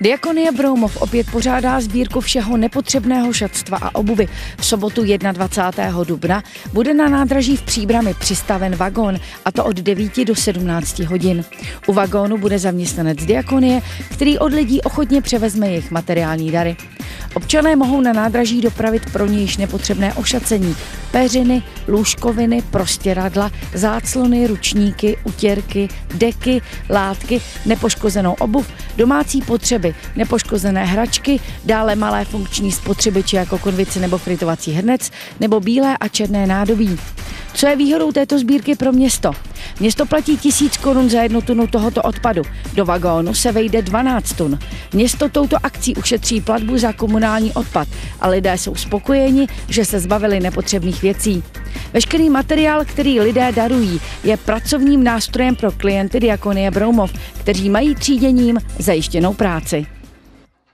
Diakonie Broumov opět pořádá sbírku všeho nepotřebného šatstva a obuvy. V sobotu 21. dubna bude na nádraží v Příbrami přistaven vagón, a to od 9 do 17 hodin. U vagónu bude zaměstnanec Diakonie, který od lidí ochotně převezme jejich materiální dary. Občané mohou na nádraží dopravit pro ně již nepotřebné ošacení, peřiny, lůžkoviny, prostěradla, záclony, ručníky, utěrky, deky, látky, nepoškozenou obuv, domácí potřeby, nepoškozené hračky, dále malé funkční spotřebiče jako konvici nebo fritovací hrnec, nebo bílé a černé nádobí. Co je výhodou této sbírky pro město? Město platí tisíc korun za jednu tunu tohoto odpadu. Do vagónu se vejde 12 tun. Město touto akcí ušetří platbu za komunální odpad a lidé jsou spokojeni, že se zbavili nepotřebných věcí. Veškerý materiál, který lidé darují, je pracovním nástrojem pro klienty Diakonie Broumov, kteří mají tříděním zajištěnou práci.